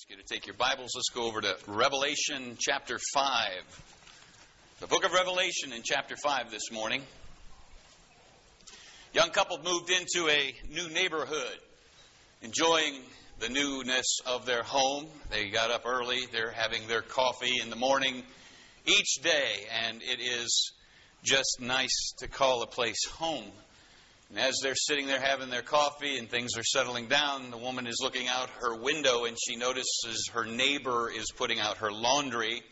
ask you to take your Bibles. Let's go over to Revelation chapter 5. The book of Revelation in chapter 5 this morning. Young couple moved into a new neighborhood, enjoying the newness of their home. They got up early, they're having their coffee in the morning each day, and it is just nice to call a place home. And as they're sitting there having their coffee and things are settling down, the woman is looking out her window and she notices her neighbor is putting out her laundry.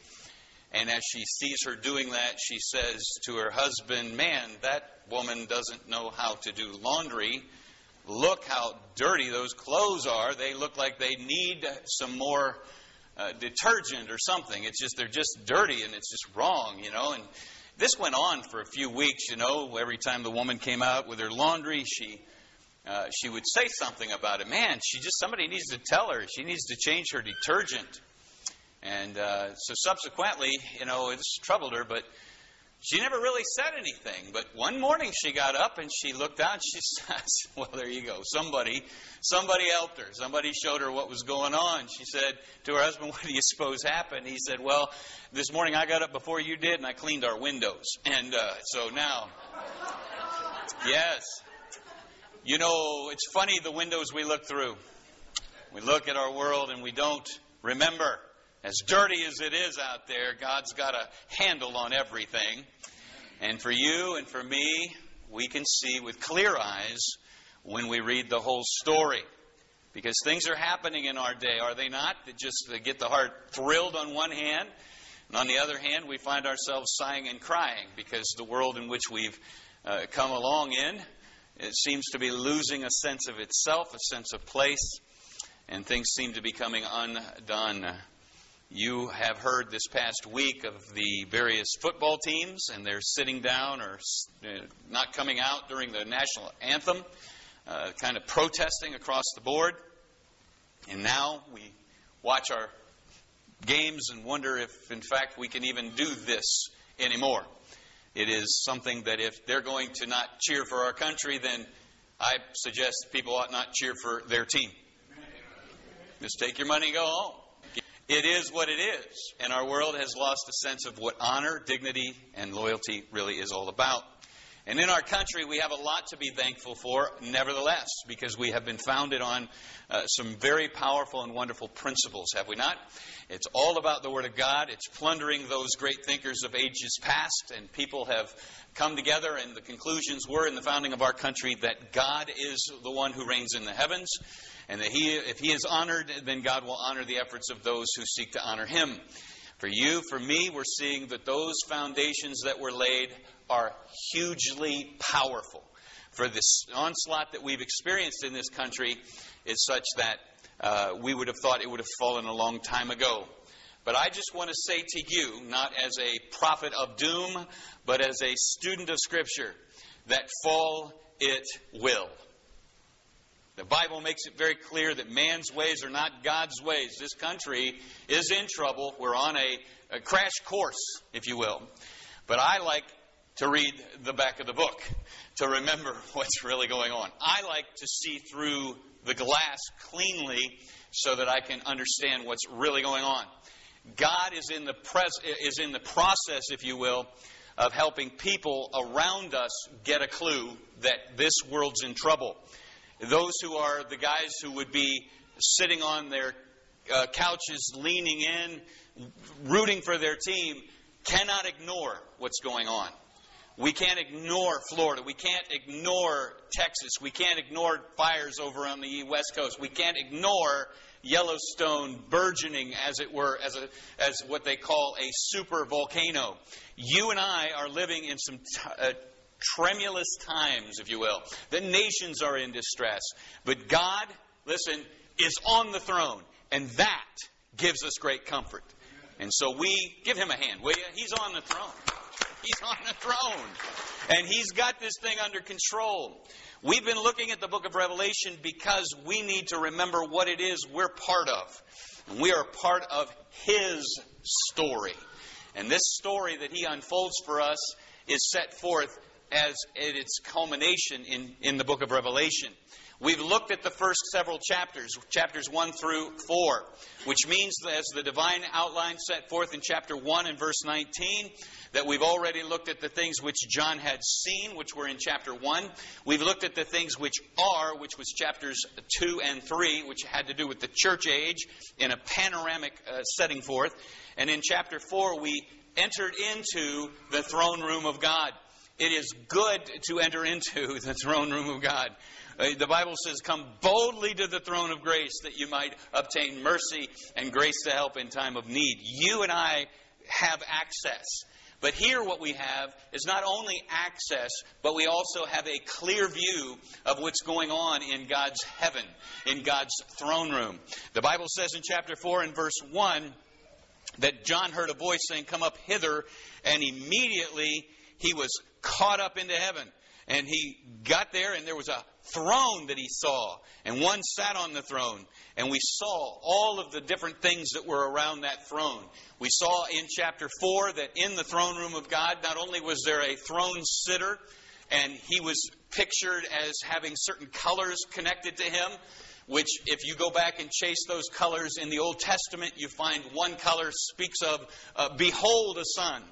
And as she sees her doing that, she says to her husband, Man, that woman doesn't know how to do laundry. Look how dirty those clothes are. They look like they need some more uh, detergent or something. It's just, they're just dirty and it's just wrong, you know. And this went on for a few weeks, you know. Every time the woman came out with her laundry, she uh, she would say something about it. Man, she just somebody needs to tell her she needs to change her detergent. And uh, so subsequently, you know, it's troubled her, but she never really said anything, but one morning she got up and she looked out and she says, Well, there you go. Somebody, somebody helped her. Somebody showed her what was going on. She said to her husband, What do you suppose happened? He said, Well, this morning I got up before you did and I cleaned our windows. And uh, so now, yes. You know, it's funny the windows we look through. We look at our world and we don't remember as dirty as it is out there, God's got a handle on everything. And for you and for me, we can see with clear eyes when we read the whole story. Because things are happening in our day, are they not? That just get the heart thrilled on one hand. And on the other hand, we find ourselves sighing and crying because the world in which we've uh, come along in, it seems to be losing a sense of itself, a sense of place, and things seem to be coming undone. You have heard this past week of the various football teams, and they're sitting down or uh, not coming out during the national anthem, uh, kind of protesting across the board. And now we watch our games and wonder if, in fact, we can even do this anymore. It is something that if they're going to not cheer for our country, then I suggest people ought not cheer for their team. Just take your money and go home. It is what it is, and our world has lost a sense of what honor, dignity, and loyalty really is all about. And in our country, we have a lot to be thankful for, nevertheless, because we have been founded on uh, some very powerful and wonderful principles, have we not? It's all about the Word of God. It's plundering those great thinkers of ages past, and people have come together, and the conclusions were in the founding of our country that God is the one who reigns in the heavens, and that he, if he is honored, then God will honor the efforts of those who seek to honor him. For you, for me, we're seeing that those foundations that were laid are hugely powerful. For this onslaught that we've experienced in this country is such that uh, we would have thought it would have fallen a long time ago. But I just want to say to you, not as a prophet of doom, but as a student of Scripture, that fall it will. The Bible makes it very clear that man's ways are not God's ways. This country is in trouble. We're on a, a crash course, if you will. But I like to read the back of the book to remember what's really going on. I like to see through the glass cleanly so that I can understand what's really going on. God is in the pres- is in the process, if you will, of helping people around us get a clue that this world's in trouble. Those who are the guys who would be sitting on their uh, couches, leaning in, rooting for their team, cannot ignore what's going on. We can't ignore Florida. We can't ignore Texas. We can't ignore fires over on the West Coast. We can't ignore Yellowstone burgeoning, as it were, as, a, as what they call a super volcano. You and I are living in some t- uh, tremulous times, if you will. The nations are in distress. But God, listen, is on the throne. And that gives us great comfort. And so we give him a hand, will you? He's on the throne. He's on the throne. And he's got this thing under control. We've been looking at the book of Revelation because we need to remember what it is we're part of. And we are part of his story. And this story that he unfolds for us is set forth as at its culmination in, in the book of Revelation. We've looked at the first several chapters, chapters 1 through 4, which means, as the divine outline set forth in chapter 1 and verse 19, that we've already looked at the things which John had seen, which were in chapter 1. We've looked at the things which are, which was chapters 2 and 3, which had to do with the church age in a panoramic uh, setting forth. And in chapter 4, we entered into the throne room of God. It is good to enter into the throne room of God. Uh, the Bible says, Come boldly to the throne of grace that you might obtain mercy and grace to help in time of need. You and I have access. But here, what we have is not only access, but we also have a clear view of what's going on in God's heaven, in God's throne room. The Bible says in chapter 4 and verse 1 that John heard a voice saying, Come up hither, and immediately he was caught up into heaven. And he got there, and there was a throne that he saw, and one sat on the throne. And we saw all of the different things that were around that throne. We saw in chapter 4 that in the throne room of God, not only was there a throne sitter, and he was pictured as having certain colors connected to him, which, if you go back and chase those colors in the Old Testament, you find one color speaks of, uh, Behold a son.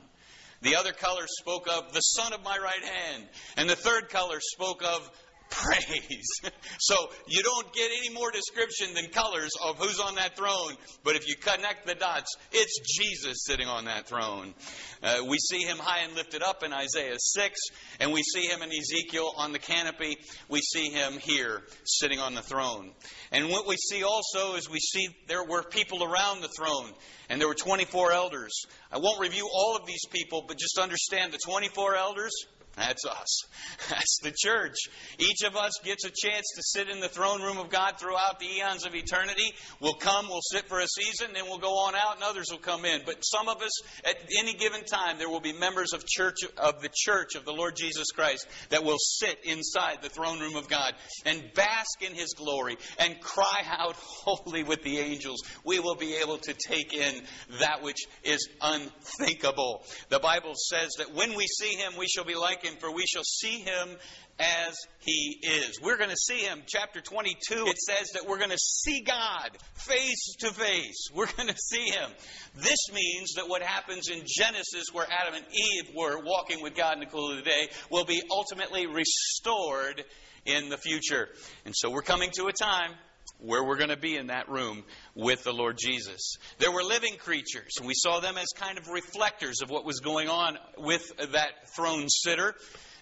The other color spoke of the son of my right hand. And the third color spoke of praise. so you don't get any more description than colors of who's on that throne. But if you connect the dots, it's Jesus sitting on that throne. Uh, we see him high and lifted up in Isaiah 6, and we see him in Ezekiel on the canopy. We see him here sitting on the throne. And what we see also is we see there were people around the throne, and there were 24 elders. I won't review all of these people, but just understand the 24 elders that's us. That's the church. Each of us gets a chance to sit in the throne room of God throughout the eons of eternity. We'll come, we'll sit for a season, then we'll go on out and others will come in. But some of us, at any given time, there will be members of church of the church of the Lord Jesus Christ that will sit inside the throne room of God and bask in his glory and cry out holy with the angels. We will be able to take in that which is unthinkable. The Bible says that when we see him, we shall be like for we shall see him as he is. We're going to see him. Chapter 22, it says that we're going to see God face to face. We're going to see him. This means that what happens in Genesis, where Adam and Eve were walking with God in the cool of the day, will be ultimately restored in the future. And so we're coming to a time where we're going to be in that room with the Lord Jesus. There were living creatures, and we saw them as kind of reflectors of what was going on with that throne sitter.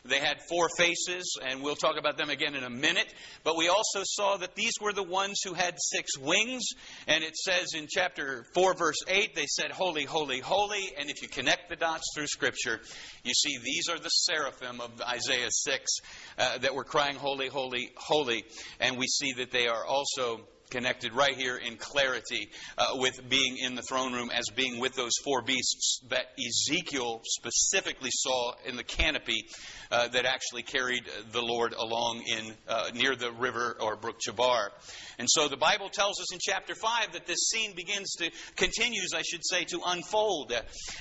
They had four faces, and we'll talk about them again in a minute. But we also saw that these were the ones who had six wings. And it says in chapter 4, verse 8, they said, Holy, holy, holy. And if you connect the dots through Scripture, you see these are the seraphim of Isaiah 6 uh, that were crying, Holy, holy, holy. And we see that they are also connected right here in clarity uh, with being in the throne room as being with those four beasts that Ezekiel specifically saw in the canopy uh, that actually carried the Lord along in uh, near the river or brook Chebar. And so the Bible tells us in chapter 5 that this scene begins to, continues, I should say, to unfold.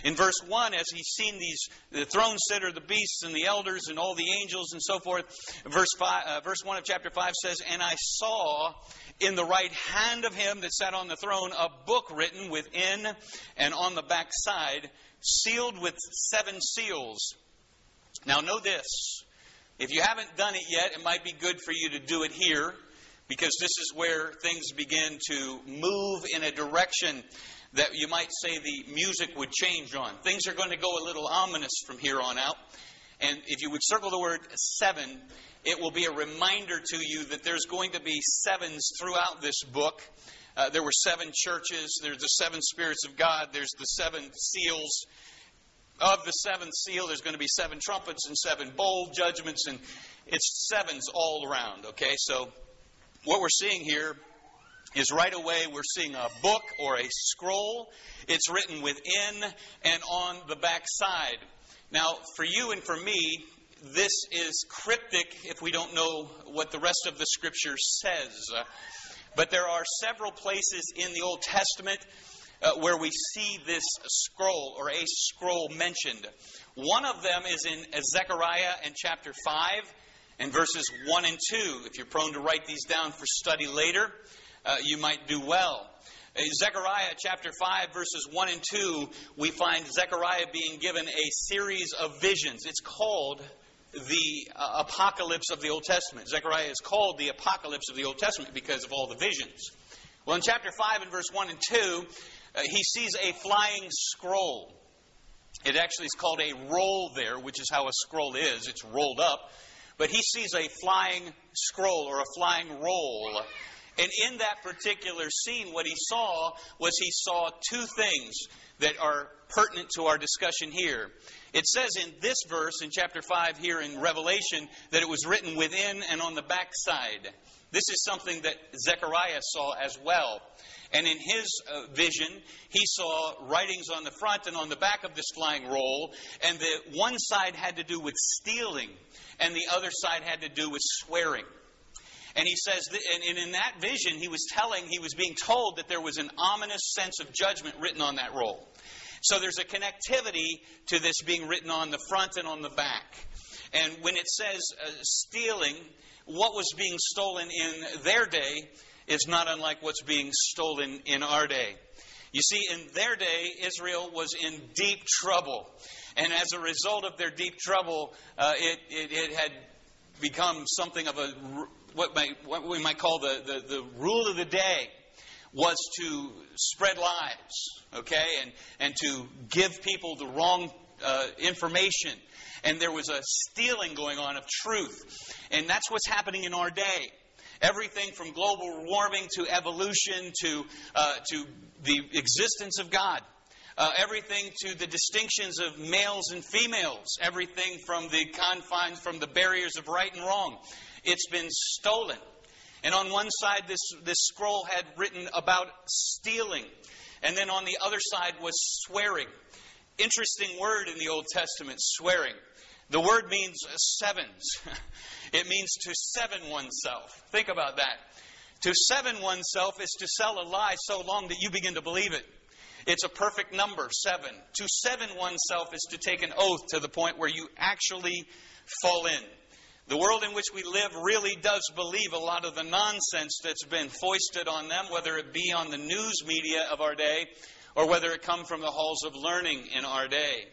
In verse 1, as he's seen these, the throne sitter, the beasts, and the elders, and all the angels, and so forth, verse, five, uh, verse 1 of chapter 5 says, And I saw in the right hand of him that sat on the throne a book written within and on the back side, sealed with seven seals. Now, know this. If you haven't done it yet, it might be good for you to do it here because this is where things begin to move in a direction that you might say the music would change on. Things are going to go a little ominous from here on out. And if you would circle the word seven, it will be a reminder to you that there's going to be sevens throughout this book. Uh, there were seven churches, there's the seven spirits of God, there's the seven seals. Of the seventh seal, there's going to be seven trumpets and seven bowl judgments, and it's sevens all around, okay? So what we're seeing here is right away we're seeing a book or a scroll. It's written within and on the back side. Now, for you and for me, this is cryptic if we don't know what the rest of the scripture says. But there are several places in the Old Testament uh, where we see this scroll or a scroll mentioned. One of them is in Zechariah in chapter 5. and verses 1 and 2. If you're prone to write these down for study later, uh, you might do well. Uh, Zechariah chapter 5, verses 1 and 2, we find Zechariah being given a series of visions. It's called the uh, apocalypse of the Old Testament. Zechariah is called the apocalypse of the Old Testament because of all the visions. Well, in chapter 5 and verse 1 and 2, uh, he sees a flying scroll. It actually is called a roll there, which is how a scroll is. It's rolled up. But he sees a flying scroll or a flying roll. And in that particular scene, what he saw was he saw two things that are pertinent to our discussion here. It says in this verse, in chapter 5 here in Revelation, that it was written within and on the backside. This is something that Zechariah saw as well. And in his uh, vision, he saw writings on the front and on the back of this flying roll, and the one side had to do with stealing, and the other side had to do with swearing. And he says, and in that vision, he was telling, he was being told that there was an ominous sense of judgment written on that roll. So there's a connectivity to this being written on the front and on the back. And when it says uh, stealing, what was being stolen in their day is not unlike what's being stolen in our day. You see, in their day, Israel was in deep trouble. And as a result of their deep trouble, uh, it, it, it, had become something of a, what, what we might call the, the, the rule of the day was to spread lies, okay, and, and to give people the wrong uh, information. And there was a stealing going on of truth. And that's what's happening in our day. Everything from global warming to evolution to, uh, to the existence of God. Uh, everything to the distinctions of males and females. Everything from the confines, from the barriers of right and wrong. It's been stolen. And on one side, this, this scroll had written about stealing. And then on the other side was swearing. Interesting word in the Old Testament, swearing. The word means sevens. It means to seven oneself. Think about that. To seven oneself is to sell a lie so long that you begin to believe it. It's a perfect number, seven. To seven oneself is to take an oath to the point where you actually fall in. The world in which we live really does believe a lot of the nonsense that's been foisted on them, whether it be on the news media of our day or whether it come from the halls of learning in our day.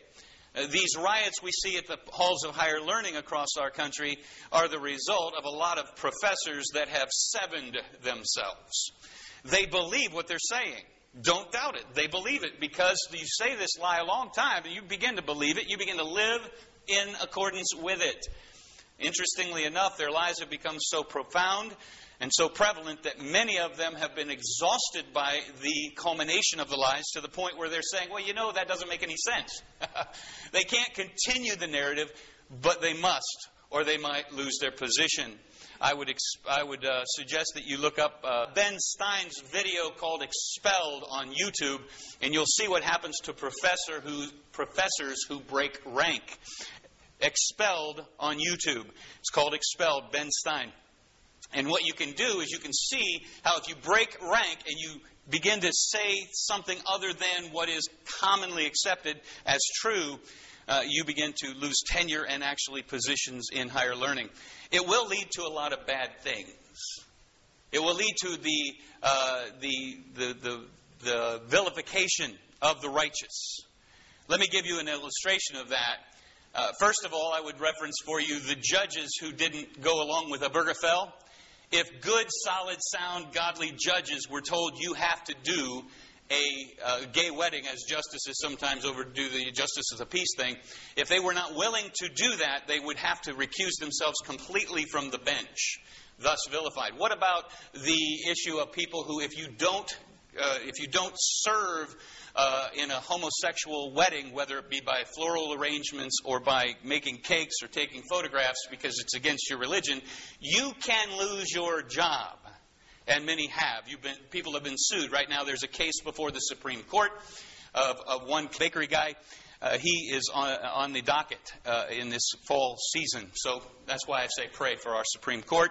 Uh, these riots we see at the halls of higher learning across our country are the result of a lot of professors that have sevened themselves. They believe what they're saying. Don't doubt it. They believe it because you say this lie a long time and you begin to believe it. You begin to live in accordance with it. Interestingly enough, their lies have become so profound and so prevalent that many of them have been exhausted by the culmination of the lies to the point where they're saying, well, you know, that doesn't make any sense. they can't continue the narrative, but they must, or they might lose their position. I would, I would uh, suggest that you look up uh, Ben Stein's video called Expelled on YouTube, and you'll see what happens to professor who, professors who break rank. Expelled on YouTube. It's called Expelled, Ben Stein. And what you can do is you can see how if you break rank and you begin to say something other than what is commonly accepted as true, uh, you begin to lose tenure and actually positions in higher learning. It will lead to a lot of bad things. It will lead to the, uh, the, the, the, the vilification of the righteous. Let me give you an illustration of that. Uh, first of all, I would reference for you the judges who didn't go along with Obergefell. If good, solid, sound, godly judges were told you have to do a uh, gay wedding, as justices sometimes overdo the justice of the peace thing, if they were not willing to do that, they would have to recuse themselves completely from the bench, thus vilified. What about the issue of people who, if you don't, uh, if you don't serve uh, in a homosexual wedding, whether it be by floral arrangements or by making cakes or taking photographs because it's against your religion, you can lose your job. And many have. Been, people have been sued. Right now, there's a case before the Supreme Court of, of one bakery guy. Uh, he is on, on the docket uh, in this fall season. So that's why I say pray for our Supreme Court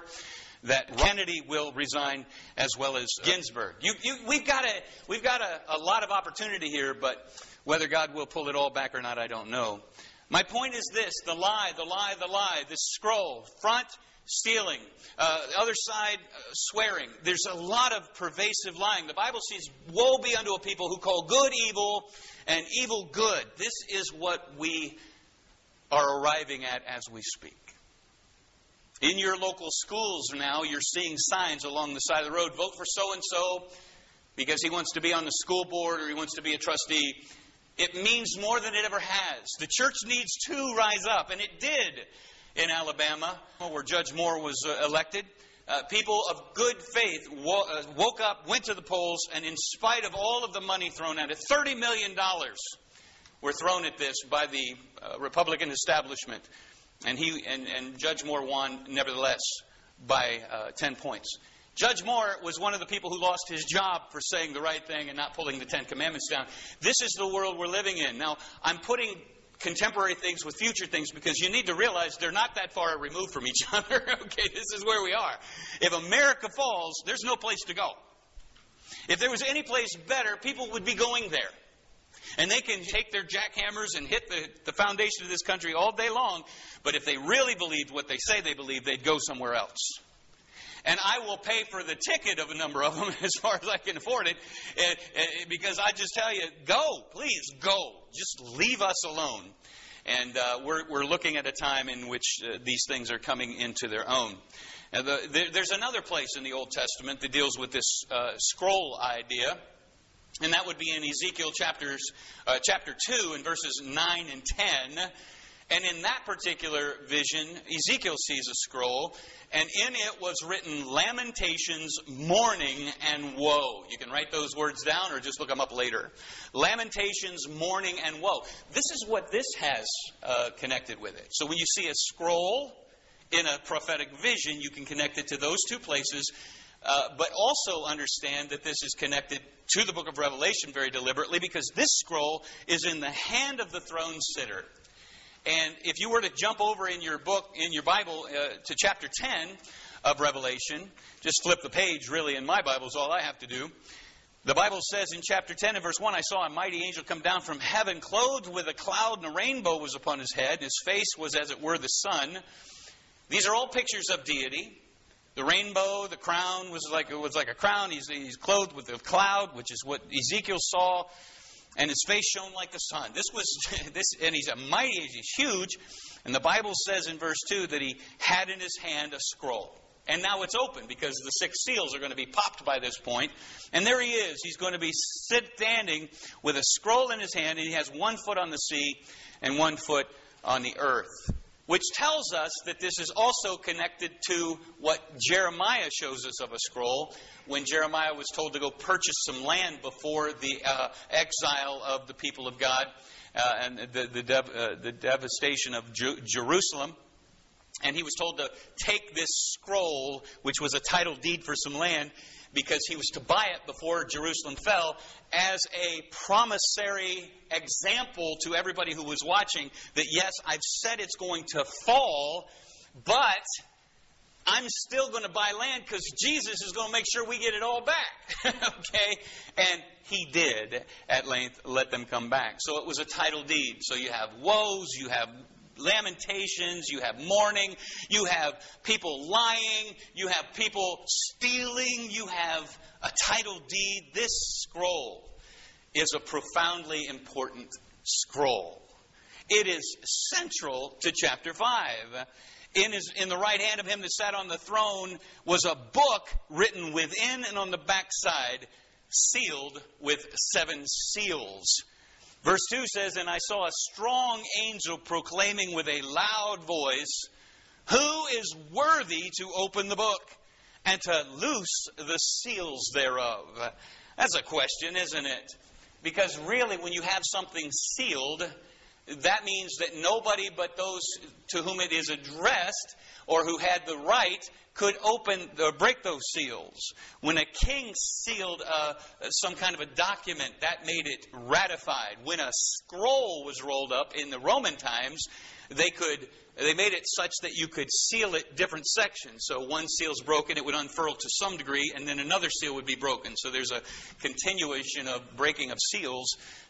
that Kennedy will resign as well as Ginsburg. You, you, we've got, a, we've got a, a lot of opportunity here, but whether God will pull it all back or not, I don't know. My point is this the lie, the lie, the lie, this scroll, front, stealing, uh, other side, uh, swearing. There's a lot of pervasive lying. The Bible says, Woe be unto a people who call good evil and evil good. This is what we are arriving at as we speak. In your local schools now, you're seeing signs along the side of the road vote for so and so because he wants to be on the school board or he wants to be a trustee. It means more than it ever has. The church needs to rise up, and it did in Alabama, where Judge Moore was uh, elected. Uh, people of good faith wo- uh, woke up, went to the polls, and in spite of all of the money thrown at it, $30 million were thrown at this by the uh, Republican establishment. And, he, and, and Judge Moore won, nevertheless, by uh, 10 points. Judge Moore was one of the people who lost his job for saying the right thing and not pulling the Ten Commandments down. This is the world we're living in. Now, I'm putting contemporary things with future things because you need to realize they're not that far removed from each other. okay, this is where we are. If America falls, there's no place to go. If there was any place better, people would be going there. And they can take their jackhammers and hit the, the foundation of this country all day long, but if they really believed what they say they believe, they'd go somewhere else. And I will pay for the ticket of a number of them as far as I can afford it, eh, eh, because I just tell you, go, please, go. Just leave us alone. And uh, we're, we're looking at a time in which uh, these things are coming into their own. The, there, there's another place in the Old Testament that deals with this uh, scroll idea. And that would be in Ezekiel chapters, uh, chapter 2 and verses 9 and 10. And in that particular vision, Ezekiel sees a scroll, and in it was written lamentations, mourning, and woe. You can write those words down or just look them up later. Lamentations, mourning, and woe. This is what this has uh, connected with it. So when you see a scroll in a prophetic vision, you can connect it to those two places. Uh, but also understand that this is connected to the book of Revelation very deliberately because this scroll is in the hand of the throne sitter. And if you were to jump over in your book, in your Bible, uh, to chapter 10 of Revelation, just flip the page, really, in my Bible is all I have to do. The Bible says in chapter 10 and verse 1 I saw a mighty angel come down from heaven, clothed with a cloud, and a rainbow was upon his head, and his face was as it were the sun. These are all pictures of deity. The rainbow, the crown was like, it was like a crown. He's, he's clothed with a cloud, which is what Ezekiel saw and his face shone like the sun. This was this, and he's a mighty, he's huge. And the Bible says in verse two that he had in his hand a scroll. And now it's open because the six seals are going to be popped by this point. And there he is. He's going to be standing with a scroll in his hand, and he has one foot on the sea and one foot on the earth which tells us that this is also connected to what Jeremiah shows us of a scroll when Jeremiah was told to go purchase some land before the uh, exile of the people of God uh, and the, the, dev, uh, the devastation of Ju- Jerusalem. And he was told to take this scroll, which was a title deed for some land, because he was to buy it before Jerusalem fell as a promissory example to everybody who was watching that yes, I've said it's going to fall, but I'm still going to buy land because Jesus is going to make sure we get it all back. okay? And he did at length let them come back. So it was a title deed. So you have woes, you have lamentations, you have mourning, you have people lying, you have people stealing, you have a title deed. This scroll is a profoundly important scroll. It is central to chapter 5. In, his, in the right hand of him that sat on the throne was a book written within and on the backside, sealed with seven seals. Verse 2 says, And I saw a strong angel proclaiming with a loud voice, Who is worthy to open the book and to loose the seals thereof? That's a question, isn't it? Because really, when you have something sealed, that means that nobody but those to whom it is addressed or who had the right could open or break those seals. When a king sealed uh, some kind of a document, that made it ratified. When a scroll was rolled up in the Roman times, they could they made it such that you could seal it different sections. So one seal's broken, it would unfurl to some degree, and then another seal would be broken. So there's a continuation of breaking of seals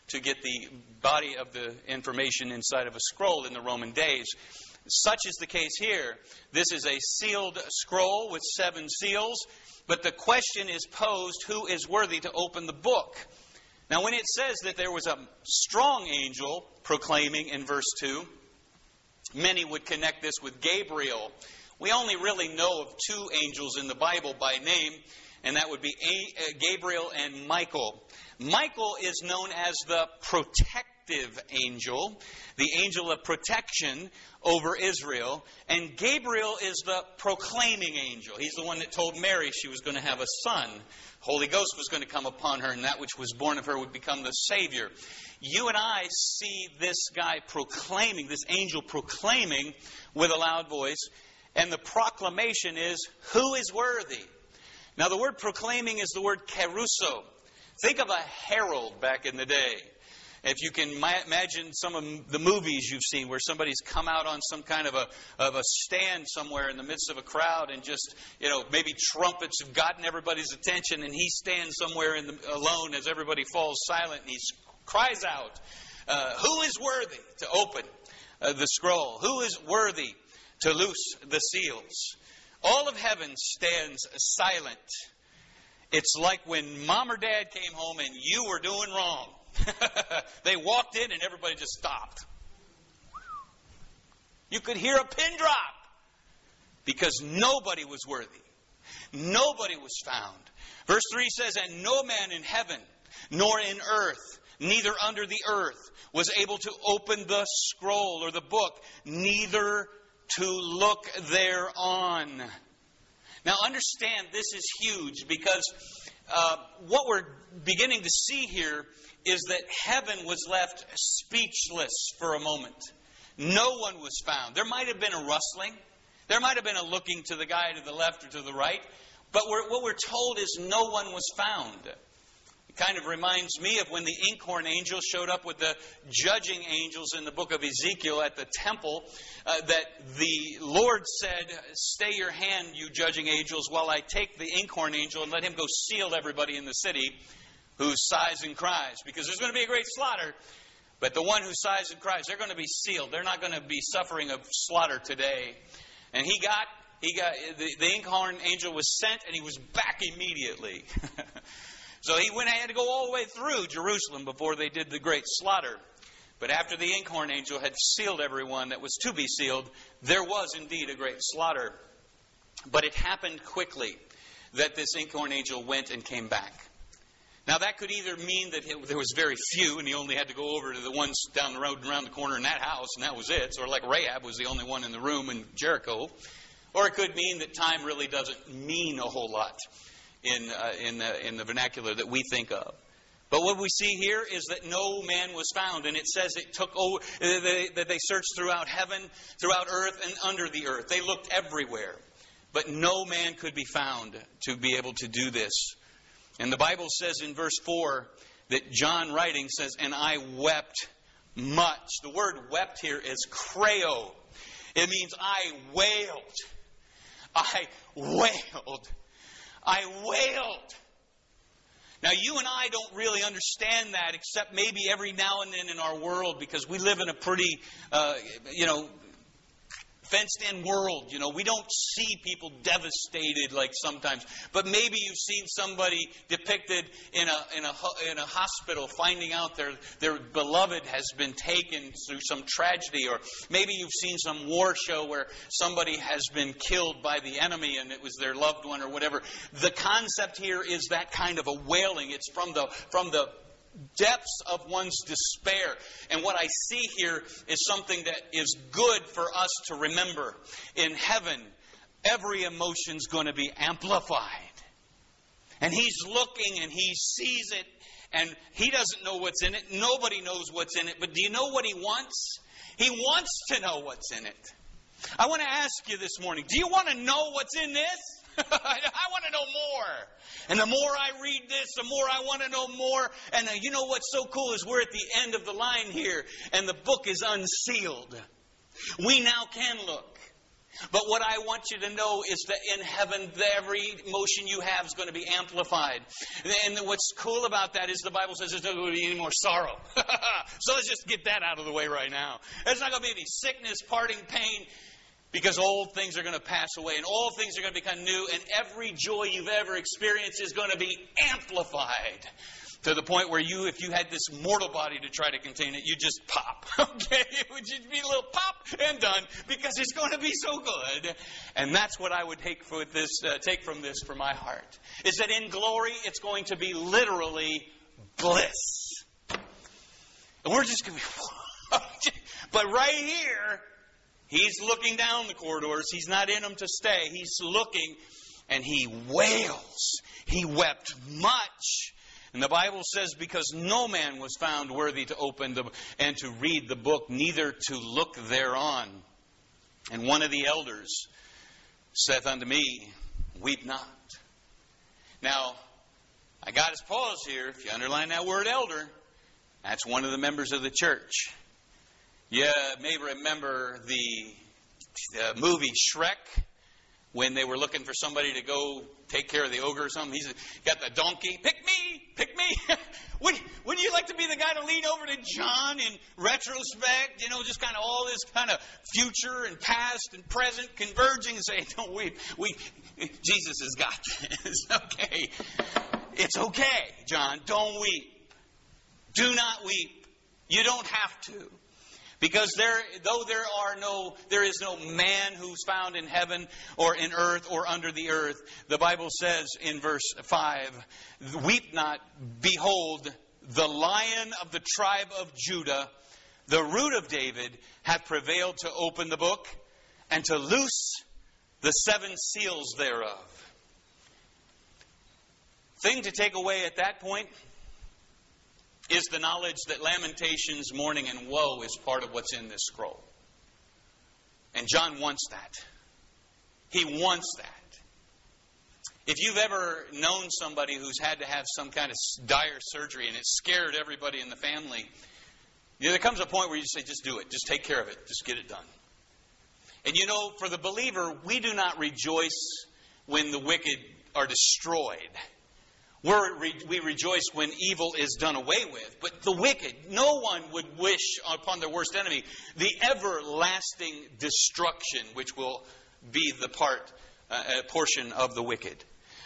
to get the body of the information inside of a scroll in the Roman days. Such is the case here. This is a sealed scroll with seven seals, but the question is posed who is worthy to open the book? Now, when it says that there was a strong angel proclaiming in verse 2, Many would connect this with Gabriel. We only really know of two angels in the Bible by name, and that would be uh, Gabriel and Michael. Michael is known as the protective angel, the angel of protection over Israel, and Gabriel is the proclaiming angel. He's the one that told Mary she was going to have a son. Holy Ghost was going to come upon her, and that which was born of her would become the Savior. You and I see this guy proclaiming, this angel proclaiming with a loud voice, and the proclamation is, Who is worthy? Now, the word proclaiming is the word kerusso. Think of a herald back in the day. If you can imagine some of the movies you've seen where somebody's come out on some kind of a, of a stand somewhere in the midst of a crowd and just, you know, maybe trumpets have gotten everybody's attention and he stands somewhere in the, alone as everybody falls silent and he cries out, uh, Who is worthy to open uh, the scroll? Who is worthy to loose the seals? All of heaven stands silent. It's like when mom or dad came home and you were doing wrong. they walked in and everybody just stopped. You could hear a pin drop because nobody was worthy. Nobody was found. Verse 3 says, And no man in heaven, nor in earth, neither under the earth, was able to open the scroll or the book, neither to look thereon. Now, understand this is huge because uh, what we're beginning to see here is that heaven was left speechless for a moment. No one was found. There might have been a rustling, there might have been a looking to the guy to the left or to the right, but we're, what we're told is no one was found. It kind of reminds me of when the inkhorn angel showed up with the judging angels in the book of Ezekiel at the temple, uh, that the Lord said, Stay your hand, you judging angels, while I take the inkhorn angel and let him go seal everybody in the city who sighs and cries, because there's going to be a great slaughter. But the one who sighs and cries, they're going to be sealed. They're not going to be suffering of slaughter today. And he got, he got, the, the inkhorn angel was sent, and he was back immediately. so he went, had to go all the way through Jerusalem before they did the great slaughter. But after the inkhorn angel had sealed everyone that was to be sealed, there was indeed a great slaughter. But it happened quickly that this inkhorn angel went and came back. Now, that could either mean that there was very few and he only had to go over to the ones down the road and around the corner in that house and that was it. So, like Rahab was the only one in the room in Jericho. Or it could mean that time really doesn't mean a whole lot in, uh, in, the, in the vernacular that we think of. But what we see here is that no man was found, and it says it took over, that they searched throughout heaven, throughout earth, and under the earth. They looked everywhere. But no man could be found to be able to do this. And the Bible says in verse 4 that John writing says, And I wept much. The word wept here is creo. It means I wailed. I wailed. I wailed. Now, you and I don't really understand that, except maybe every now and then in our world, because we live in a pretty, uh, you know, fenced in world. You know, we don't see people devastated like sometimes. But maybe you've seen somebody depicted in a, in a, in a hospital finding out their, their beloved has been taken through some tragedy. Or maybe you've seen some war show where somebody has been killed by the enemy and it was their loved one or whatever. The concept here is that kind of a wailing. It's from the, from the depths of one's despair. And what I see here is something that is good for us to remember. In heaven, every emotion's going to be amplified. And he's looking and he sees it and he doesn't know what's in it. Nobody knows what's in it. But do you know what he wants? He wants to know what's in it. I want to ask you this morning do you want to know what's in this? I want to know more. And the more I read this, the more I want to know more. And uh, you know what's so cool is we're at the end of the line here, and the book is unsealed. We now can look. But what I want you to know is that in heaven, every emotion you have is going to be amplified. And what's cool about that is the Bible says there's not going to be any more sorrow. so let's just get that out of the way right now. There's not going to be any sickness, parting, pain, because old things are going to pass away and all things are going to become new, and every joy you've ever experienced is going to be amplified to the point where you, if you had this mortal body to try to contain it, you just pop. Okay? It would just be a little pop and done because it's going to be so good. And that's what I would take, for this, uh, take from this for my heart. Is that in glory, it's going to be literally bliss. And we're just going to be. but right here, he's looking down the corridors. He's not in them to stay. He's looking and he wails. He wept much and the Bible says, because no man was found worthy to open the, and to read the book, neither to look thereon. And one of the elders saith unto me, Weep not. Now, I got his pause here. If you underline that word elder, that's one of the members of the church. You uh, may remember the, the movie Shrek when they were looking for somebody to go take care of the ogre or something. He's got the donkey. Pick me, pick me. would, would you like to be the guy to lean over to John in retrospect? You know, just kind of all this kind of future and past and present converging don't weep. We, Jesus has got this. okay. It's okay, John. Don't weep. Do not weep. You don't have to. Because there, though there are no, there is no man who's found in heaven or in earth or under the earth. The Bible says in verse 5, Weep not, behold, the lion of the tribe of Judah, the root of David, hath prevailed to open the book and to loose the seven seals thereof. Thing to take away at that point is the knowledge that lamentations, mourning, and woe is part of what's in this scroll. And John wants that. He wants that. If you've ever known somebody who's had to have some kind of dire surgery and it scared everybody in the family, you know, there comes a point where you say, just do it. Just take care of it. Just get it done. And you know, for the believer, we do not rejoice when the wicked are destroyed. We're, we rejoice when evil is done away with. But the wicked, no one would wish upon their worst enemy the everlasting destruction which will be the part, uh, portion of the wicked.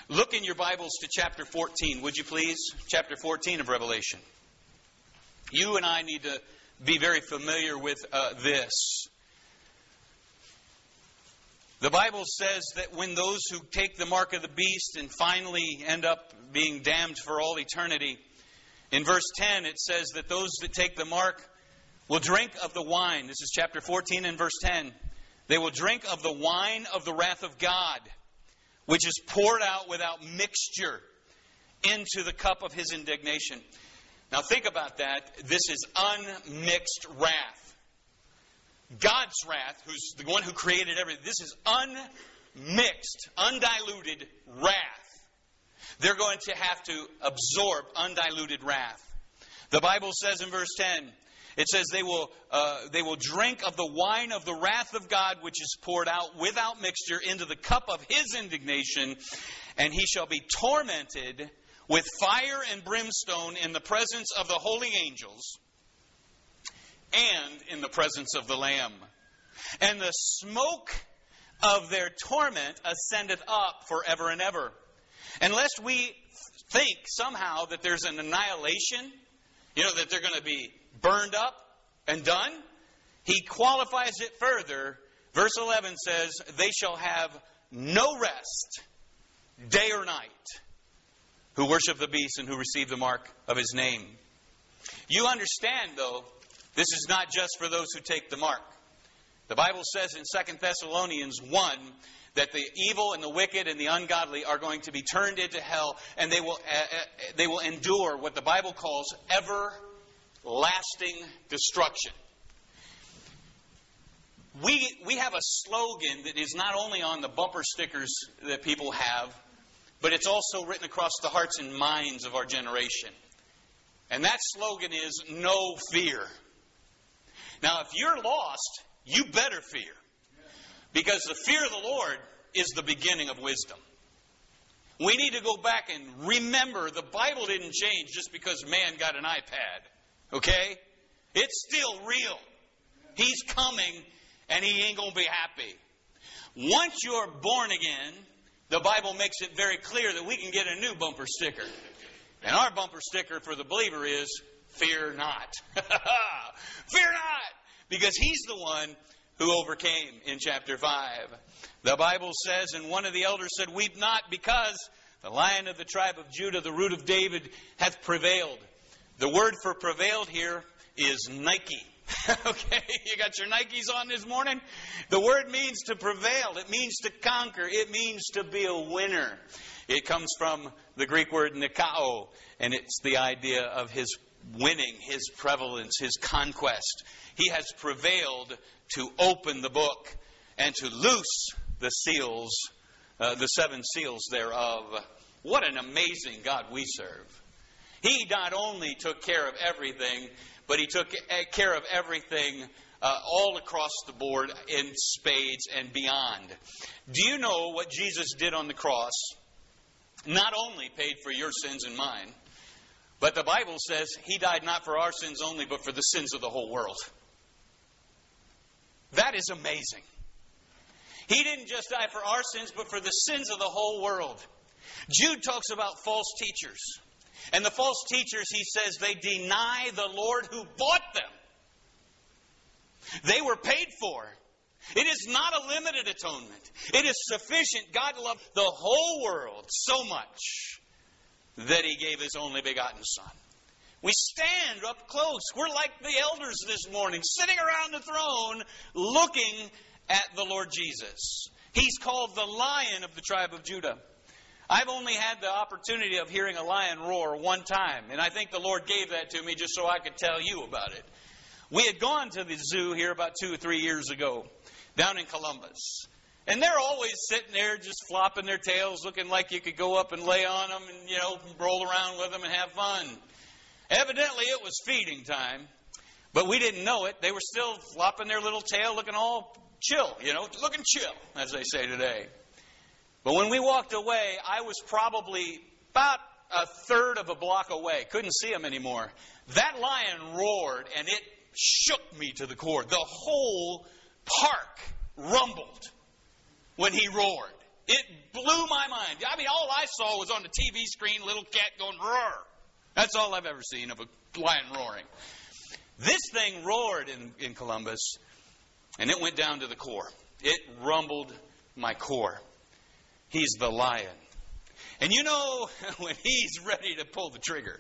Look in your Bibles to chapter 14, would you please? Chapter 14 of Revelation. You and I need to be very familiar with uh, this. The Bible says that when those who take the mark of the beast and finally end up being damned for all eternity, in verse 10 it says that those that take the mark will drink of the wine. This is chapter 14 and verse 10. They will drink of the wine of the wrath of God, which is poured out without mixture into the cup of his indignation. Now think about that. This is unmixed wrath. God's wrath, who's the one who created everything, this is unmixed, undiluted wrath. They're going to have to absorb undiluted wrath. The Bible says in verse 10, it says they will, uh, they will drink of the wine of the wrath of God, which is poured out without mixture into the cup of his indignation, and he shall be tormented with fire and brimstone in the presence of the holy angels and in the presence of the Lamb. And the smoke of their torment ascendeth up forever and ever. Unless we think somehow that there's an annihilation, you know, that they're going to be burned up and done, he qualifies it further. Verse 11 says, They shall have no rest, day or night, who worship the beast and who receive the mark of his name. You understand, though, this is not just for those who take the mark. The Bible says in 2 Thessalonians 1 that the evil and the wicked and the ungodly are going to be turned into hell and they will, uh, they will endure what the Bible calls everlasting destruction. We, we have a slogan that is not only on the bumper stickers that people have, but it's also written across the hearts and minds of our generation. And that slogan is no fear. Now, if you're lost you better fear. Because the fear of the Lord is the beginning of wisdom. We need to go back and remember the Bible didn't change just because man got an iPad. Okay? It's still real. He's coming and he ain't going to be happy. Once you're born again, the Bible makes it very clear that we can get a new bumper sticker. And our bumper sticker for the believer is fear not. fear not! Because he's the one who overcame in chapter 5. The Bible says, and one of the elders said, Weep not, because the lion of the tribe of Judah, the root of David, hath prevailed. The word for prevailed here is Nike. okay, you got your Nikes on this morning? The word means to prevail, it means to conquer, it means to be a winner. It comes from the Greek word nikao, and it's the idea of his winning, his prevalence, his conquest. He has prevailed to open the book and to loose the seals, uh, the seven seals thereof. What an amazing God we serve. He not only took care of everything, but he took care of everything uh, all across the board in spades and beyond. Do you know what Jesus did on the cross? Not only paid for your sins and mine, but the Bible says he died not for our sins only, but for the sins of the whole world. That is amazing. He didn't just die for our sins, but for the sins of the whole world. Jude talks about false teachers. And the false teachers, he says, they deny the Lord who bought them. They were paid for. It is not a limited atonement. It is sufficient. God loved the whole world so much that he gave his only begotten Son. We stand up close. We're like the elders this morning, sitting around the throne looking at the Lord Jesus. He's called the Lion of the tribe of Judah. I've only had the opportunity of hearing a lion roar one time, and I think the Lord gave that to me just so I could tell you about it. We had gone to the zoo here about two or three years ago, down in Columbus. And they're always sitting there just flopping their tails, looking like you could go up and lay on them and, you know, roll around with them and have fun. Evidently, it was feeding time, but we didn't know it. They were still flopping their little tail, looking all chill, you know, looking chill, as they say today. But when we walked away, I was probably about a third of a block away. Couldn't see him anymore. That lion roared and it shook me to the core. The whole park rumbled when he roared. It blew my mind. I mean, all I saw was on the TV screen, little cat going roar. That's all I've ever seen of a lion roaring. This thing roared in, in Columbus, and it went down to the core. It rumbled my core. He's the lion. And you know, when he's ready to pull the trigger,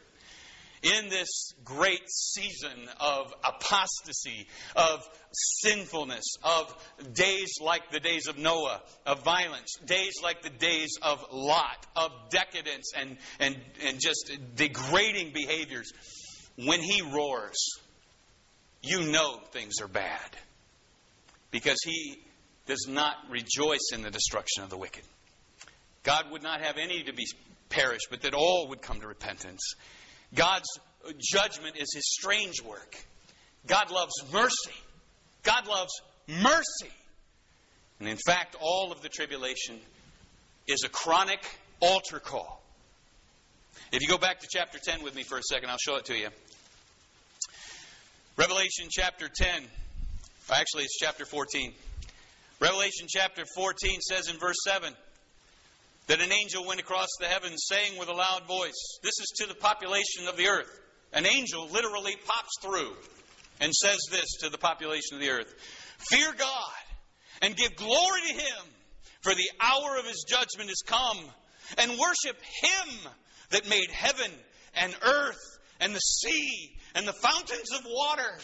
in this great season of apostasy, of sinfulness, of days like the days of Noah, of violence, days like the days of Lot, of decadence and, and, and just degrading behaviors. When he roars, you know things are bad. Because he does not rejoice in the destruction of the wicked. God would not have any to be perished, but that all would come to repentance. God's judgment is his strange work. God loves mercy. God loves mercy. And in fact, all of the tribulation is a chronic altar call. If you go back to chapter 10 with me for a second, I'll show it to you. Revelation chapter 10. Actually, it's chapter 14. Revelation chapter 14 says in verse 7 that an angel went across the heavens saying with a loud voice, This is to the population of the earth. An angel literally pops through and says this to the population of the earth Fear God and give glory to Him, for the hour of His judgment is come, and worship Him that made heaven and earth and the sea and the fountains of water.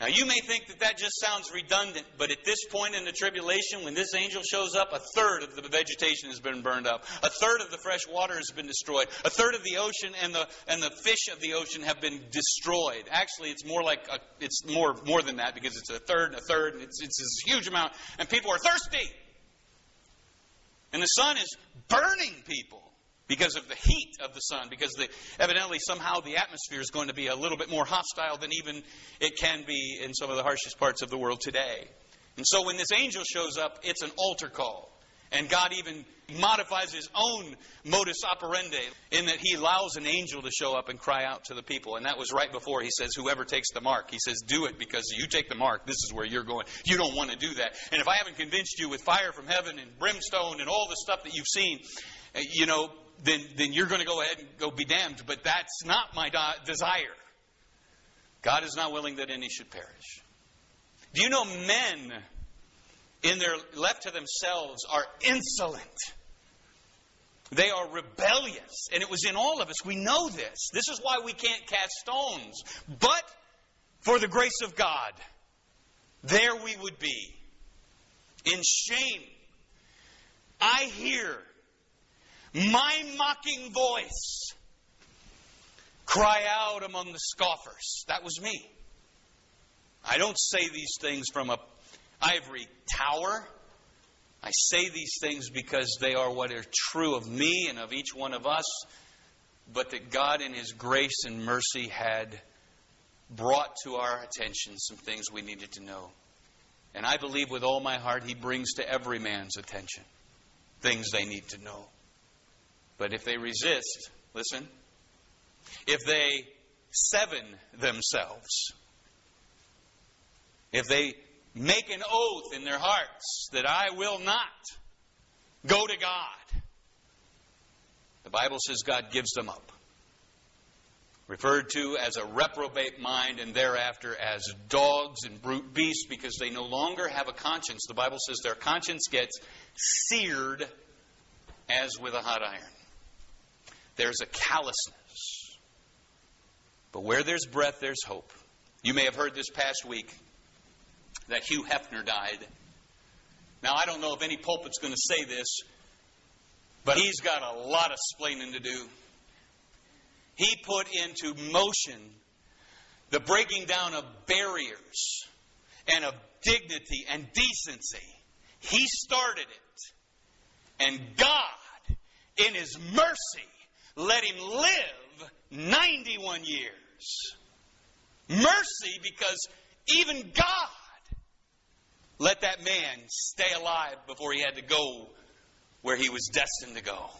Now, you may think that that just sounds redundant, but at this point in the tribulation, when this angel shows up, a third of the vegetation has been burned up. A third of the fresh water has been destroyed. A third of the ocean and the, and the fish of the ocean have been destroyed. Actually, it's more like, a, it's more, more than that because it's a third and a third, and it's, it's this huge amount, and people are thirsty. And the sun is burning people. Because of the heat of the sun, because the, evidently somehow the atmosphere is going to be a little bit more hostile than even it can be in some of the harshest parts of the world today. And so when this angel shows up, it's an altar call. And God even modifies his own modus operandi in that he allows an angel to show up and cry out to the people. And that was right before he says, Whoever takes the mark, he says, Do it because you take the mark. This is where you're going. You don't want to do that. And if I haven't convinced you with fire from heaven and brimstone and all the stuff that you've seen, eh, you know, then, then you're going to go ahead and go be damned. But that's not my desire. God is not willing that any should perish. Do you know men in their left to themselves are insolent? They are rebellious. And it was in all of us. We know this. This is why we can't cast stones. But for the grace of God, there we would be. In shame, I hear my mocking voice cry out among the scoffers. That was me. I don't say these things from a ivory tower. I say these things because they are what are true of me and of each one of us, but that God, in His grace and mercy, had brought to our attention some things we needed to know. And I believe with all my heart He brings to every man's attention things they need to know. But if they resist, listen, if they seven themselves, if they make an oath in their hearts that I will not go to God, the Bible says God gives them up. Referred to as a reprobate mind and thereafter as dogs and brute beasts because they no longer have a conscience. The Bible says their conscience gets seared as with a hot iron. There's a callousness. But where there's breath, there's hope. You may have heard this past week that Hugh Hefner died. Now, I don't know if any pulpit's going to say this, but he's got a lot of splaining to do. He put into motion the breaking down of barriers and of dignity and decency. He started it. And God, in His mercy, let him live 91 years. Mercy because even God let that man stay alive before he had to go where he was destined to go.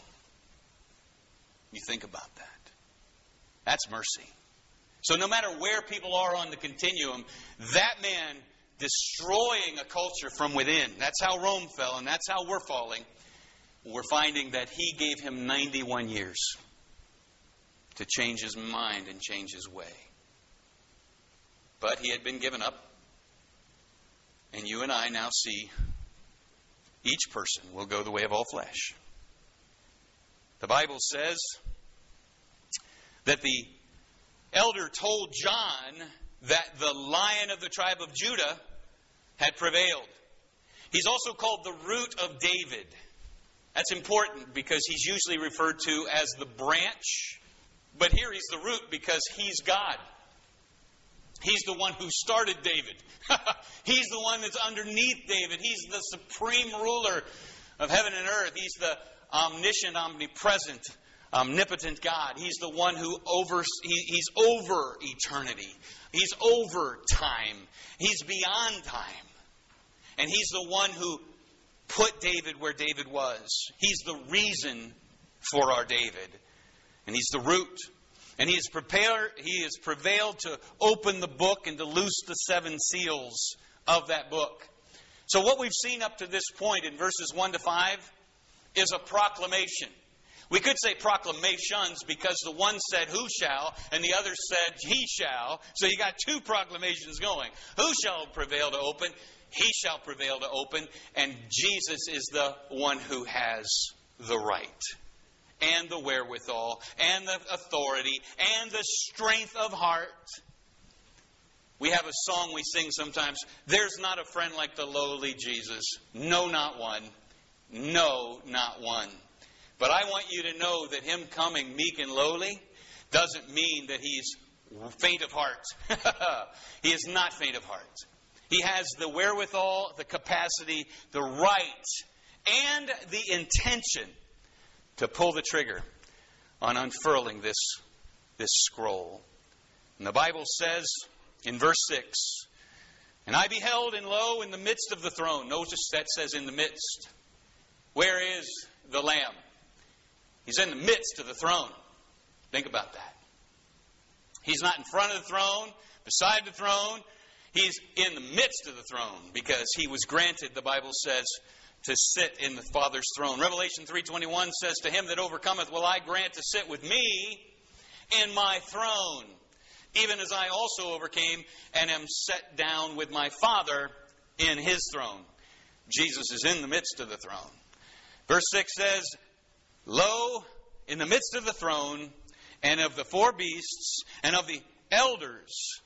You think about that. That's mercy. So, no matter where people are on the continuum, that man destroying a culture from within. That's how Rome fell, and that's how we're falling we're finding that he gave him 91 years to change his mind and change his way. But he had been given up. And you and I now see each person will go the way of all flesh. The Bible says that the elder told John that the lion of the tribe of Judah had prevailed. He's also called the root of David. That's important because he's usually referred to as the branch, but here he's the root because he's God. He's the one who started David. he's the one that's underneath David. He's the supreme ruler of heaven and earth. He's the omniscient, omnipresent, omnipotent God. He's the one who over he, he's over eternity. He's over time. He's beyond time. And he's the one who put David where David was. He's the reason for our David. And he's the root. And he has prepared he has prevailed to open the book and to loose the seven seals of that book. So what we've seen up to this point in verses 1 to 5 is a proclamation. We could say proclamations because the one said, Who shall, and the other said, He shall. So you got two proclamations going. Who shall prevail to open? He shall prevail to open, and Jesus is the one who has the right and the wherewithal and the authority and the strength of heart. We have a song we sing sometimes There's not a friend like the lowly Jesus. No, not one. No, not one. But I want you to know that Him coming meek and lowly doesn't mean that He's faint of heart. he is not faint of heart. He has the wherewithal, the capacity, the right, and the intention to pull the trigger. on unfurling this, this scroll. And the Bible says in verse 6 And I beheld, and lo, in the midst of the throne, notice that says in the midst. Where is the Lamb? He's in the midst of the throne. Think about that. He's not in front of the throne, beside the throne. He's in the midst of the throne because he was granted, the Bible says, to sit in the Father's throne. Revelation 3:21 says to him that overcometh will I grant to sit with me in my throne, even as I also overcame and am set down with my Father in his throne. Jesus is in the midst of the throne. Verse 6 says, Lo, in the midst of the throne and of the four beasts and of the elders,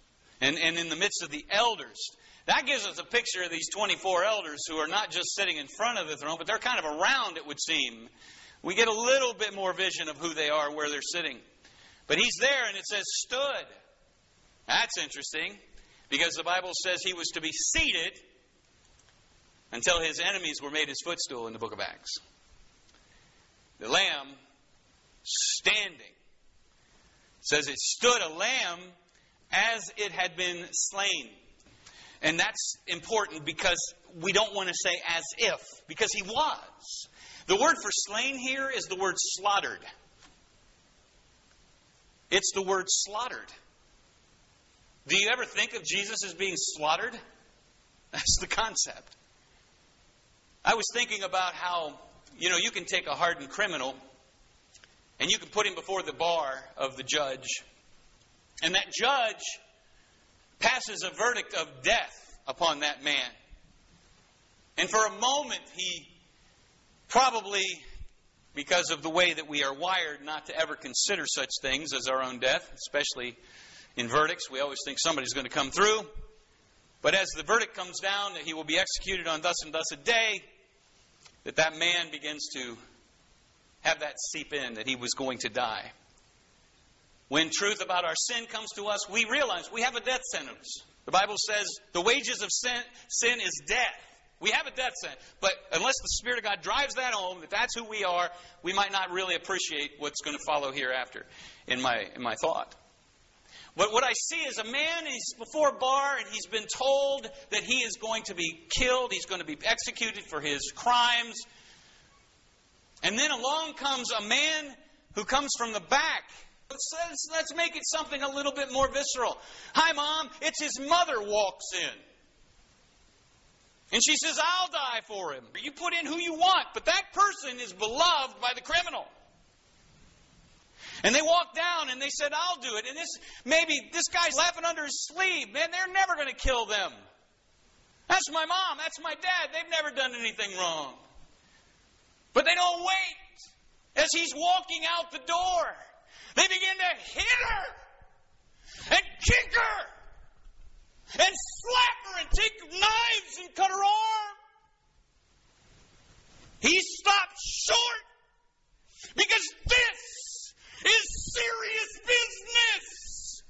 and, and in the midst of the elders. That gives us a picture of these 24 elders who are not just sitting in front of the throne, but they're kind of around, it would seem. We get a little bit more vision of who they are, where they're sitting. But he's there, and it says stood. That's interesting, because the Bible says he was to be seated until his enemies were made his footstool in the book of Acts. The lamb standing. It says it stood a lamb as it had been slain. And that's important because we don't want to say as if, because he was. The word for slain here is the word slaughtered. It's the word slaughtered. Do you ever think of Jesus as being slaughtered? That's the concept. I was thinking about how, you know, you can take a hardened criminal and you can put him before the bar of the judge, and that judge passes a verdict of death upon that man. And for a moment, he probably, because of the way that we are wired not to ever consider such things as our own death, especially in verdicts, we always think somebody's going to come through. But as the verdict comes down that he will be executed on thus and thus a day, that that man begins to have that seep in that he was going to die. When truth about our sin comes to us, we realize we have a death sentence. The Bible says the wages of sin, sin is death. We have a death sentence. But unless the Spirit of God drives that home, that that's who we are, we might not really appreciate what's going to follow hereafter in my, in my thought. But what I see is a man, he's before bar, and he's been told that he is going to be killed, he's going to be executed for his crimes. And then along comes a man who comes from the back Let's, let's make it something a little bit more visceral. Hi, Mom. It's his mother walks in. And she says, I'll die for him. You put in who you want, but that person is beloved by the criminal. And they walked down and they said, I'll do it. And this maybe this guy's laughing under his sleeve. Man, they're never going to kill them. That's my mom. That's my dad. They've never done anything wrong. But they don't wait as he's walking out the door. They begin to hit her and kick her and slap her and take knives and cut her arm. He stopped short because this is serious business.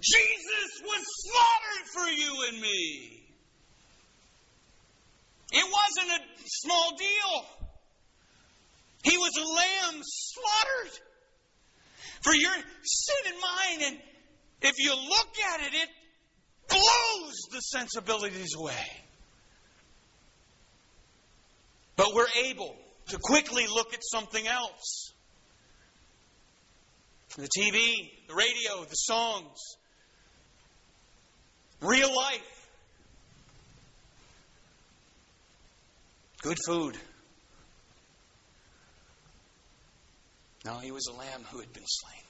Jesus was slaughtered for you and me. It wasn't a small deal. He was a lamb slaughtered for your sin and mine. And if you look at it, it blows the sensibilities away. But we're able to quickly look at something else the TV, the radio, the songs, real life, good food. No, he was a lamb who had been slain.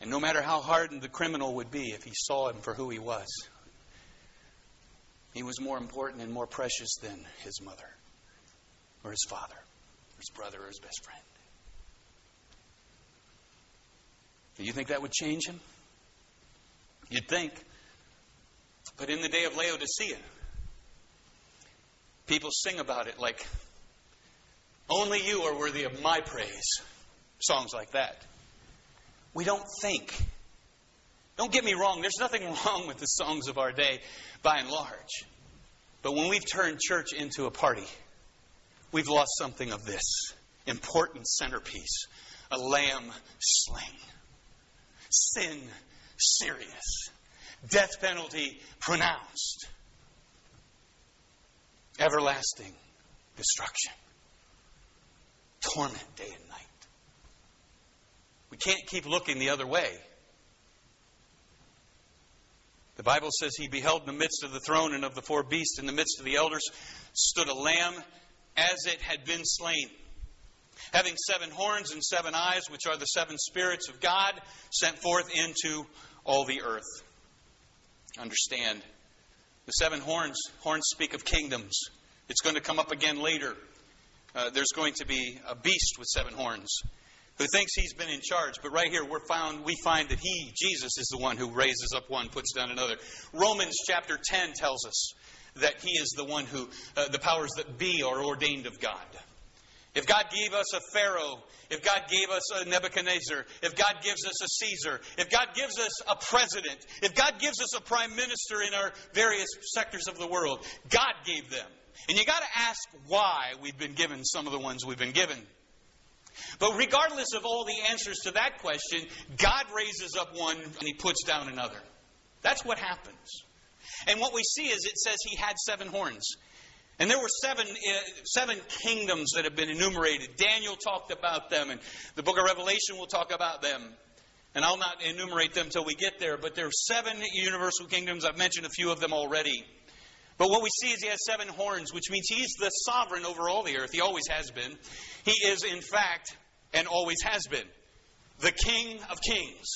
And no matter how hardened the criminal would be if he saw him for who he was, he was more important and more precious than his mother, or his father, or his brother, or his best friend. Do you think that would change him? You'd think. But in the day of Laodicea, people sing about it like only you are worthy of my praise. Songs like that. We don't think. Don't get me wrong, there's nothing wrong with the songs of our day by and large. But when we've turned church into a party, we've lost something of this. important centerpiece a lamb slain. Sin serious. Death penalty pronounced. Everlasting destruction. Torment day and night. We can't keep looking the other way. The Bible says he beheld in the midst of the throne and of the four beasts, in the midst of the elders, stood a lamb as it had been slain, having seven horns and seven eyes, which are the seven spirits of God sent forth into all the earth. Understand, the seven horns, horns speak of kingdoms. It's going to come up again later. Uh, there's going to be a beast with seven horns who thinks he's been in charge. But right here, we're found, we find that he, Jesus, is the one who raises up one, puts down another. Romans chapter 10 tells us that he is the one who, uh, the powers that be are ordained of God. If God gave us a Pharaoh, if God gave us a Nebuchadnezzar, if God gives us a Caesar, if God gives us a president, if God gives us a prime minister in our various sectors of the world, God gave them. And you got to ask why we've been given some of the ones we've been given. But regardless of all the answers to that question, God raises up one and he puts down another. That's what happens. And what we see is it says he had seven horns. And there were seven, uh, seven kingdoms that have been enumerated. Daniel talked about them, and the book of Revelation will talk about them. And I'll not enumerate them until we get there, but there are seven universal kingdoms. I've mentioned a few of them already. But what we see is he has seven horns, which means he's the sovereign over all the earth. He always has been. He is, in fact, and always has been, the King of Kings.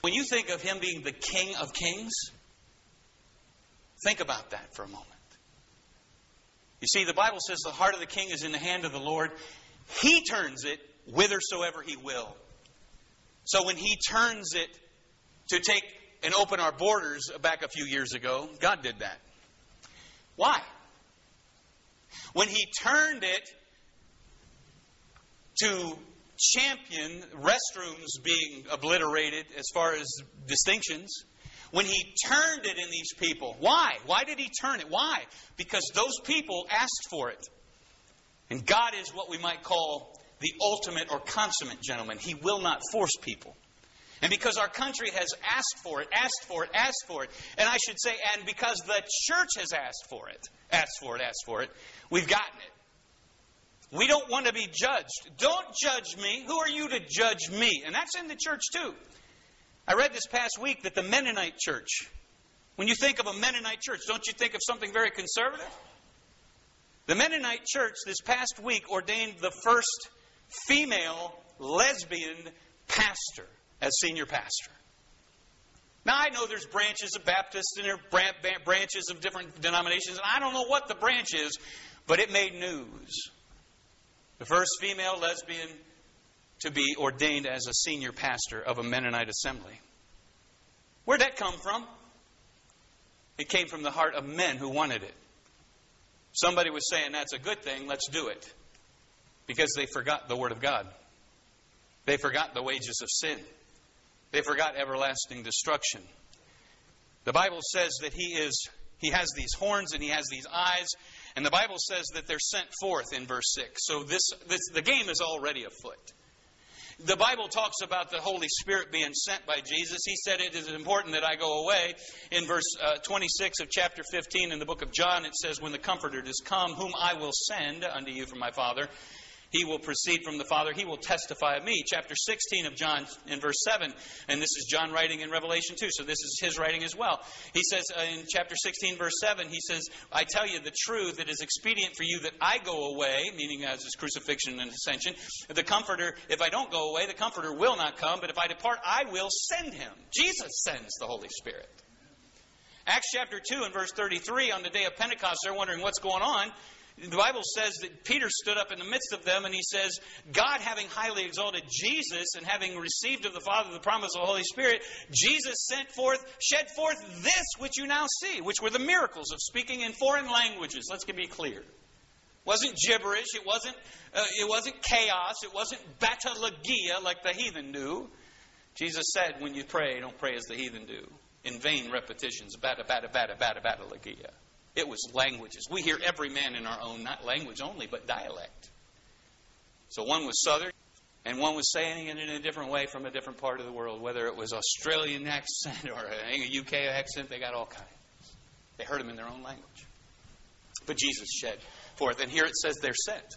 When you think of him being the King of Kings, think about that for a moment. You see, the Bible says the heart of the king is in the hand of the Lord. He turns it whithersoever he will. So when he turns it to take and open our borders back a few years ago, God did that. Why? When he turned it to champion restrooms being obliterated as far as distinctions, when he turned it in these people. Why? Why did he turn it? Why? Because those people asked for it. And God is what we might call the ultimate or consummate gentleman. He will not force people. And because our country has asked for it, asked for it, asked for it, and I should say, and because the church has asked for it, asked for it, asked for it, we've gotten it. We don't want to be judged. Don't judge me. Who are you to judge me? And that's in the church too. I read this past week that the Mennonite church, when you think of a Mennonite church, don't you think of something very conservative? The Mennonite church this past week ordained the first female lesbian pastor as senior pastor. Now, I know there's branches of Baptists and there are branches of different denominations, and I don't know what the branch is, but it made news. The first female lesbian to be ordained as a senior pastor of a Mennonite assembly. Where'd that come from? It came from the heart of men who wanted it. Somebody was saying that's a good thing, let's do it. Because they forgot the Word of God. They forgot the wages of sin. They forgot everlasting destruction. The Bible says that he is he has these horns and he has these eyes, and the Bible says that they're sent forth in verse 6. So this, this the game is already afoot. The Bible talks about the Holy Spirit being sent by Jesus. He said it is important that I go away. In verse uh, 26 of chapter 15 in the book of John, it says, When the Comforter is come, whom I will send unto you from my Father, he will proceed from the Father. He will testify of me. Chapter 16 of John in verse 7. And this is John writing in Revelation 2, so this is his writing as well. He says uh, in chapter 16, verse 7, he says, I tell you the truth, it is expedient for you that I go away, meaning as his crucifixion and ascension. The Comforter, if I don't go away, the Comforter will not come, but if I depart, I will send him. Jesus sends the Holy Spirit. Acts chapter 2 and verse 33, on the day of Pentecost, they're wondering what's going on the Bible says that Peter stood up in the midst of them and he says, God having highly exalted Jesus and having received of the Father the promise of the Holy Spirit, Jesus sent forth, shed forth this which you now see, which were the miracles of speaking in foreign languages. Let's be clear. It wasn't gibberish, it wasn't, uh, it wasn't chaos, it wasn't batalogia like the heathen do. Jesus said, when you pray, don't pray as the heathen do. In vain repetitions, bata, bata, bata, bata, batalogia. It was languages. We hear every man in our own, not language only, but dialect. So one was southern, and one was saying it in a different way from a different part of the world, whether it was Australian accent or a UK accent, they got all kinds. They heard him in their own language. But Jesus shed forth. And here it says they're sent.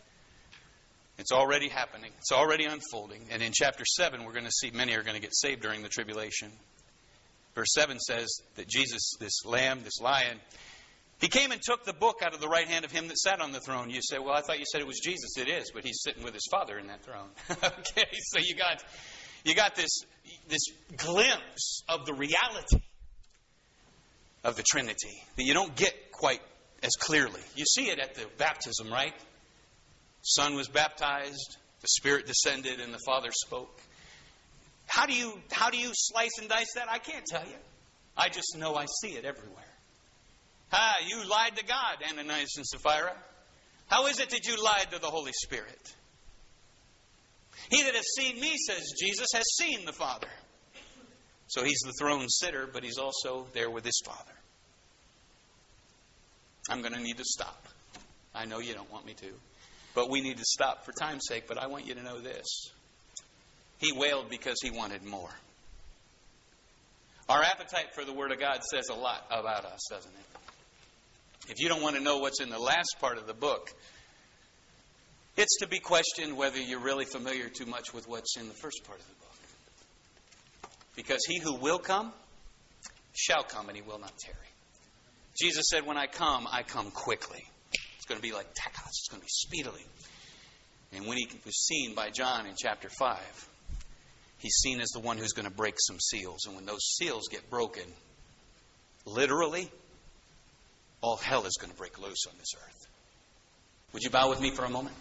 It's already happening. It's already unfolding. And in chapter 7, we're going to see many are going to get saved during the tribulation. Verse 7 says that Jesus, this lamb, this lion, he came and took the book out of the right hand of him that sat on the throne. You say, well, I thought you said it was Jesus. It is, but he's sitting with his Father in that throne. okay, so you got, you got this, this glimpse of the reality of the Trinity that you don't get quite as clearly. You see it at the baptism, right? Son was baptized, the Spirit descended, and the Father spoke. How do you how do you slice and dice that? I can't tell you. I just know I see it everywhere. Ah, you lied to God, Ananias and Sapphira. How is it that you lied to the Holy Spirit? He that has seen me, says Jesus, has seen the Father. So he's the throne sitter, but he's also there with his Father. I'm going to need to stop. I know you don't want me to, but we need to stop for time's sake. But I want you to know this He wailed because he wanted more. Our appetite for the Word of God says a lot about us, doesn't it? If you don't want to know what's in the last part of the book, it's to be questioned whether you're really familiar too much with what's in the first part of the book. Because he who will come shall come, and he will not tarry. Jesus said, When I come, I come quickly. It's going to be like tachos, it's going to be speedily. And when he was seen by John in chapter 5, he's seen as the one who's going to break some seals. And when those seals get broken, literally, all hell is going to break loose on this earth. Would you bow with me for a moment?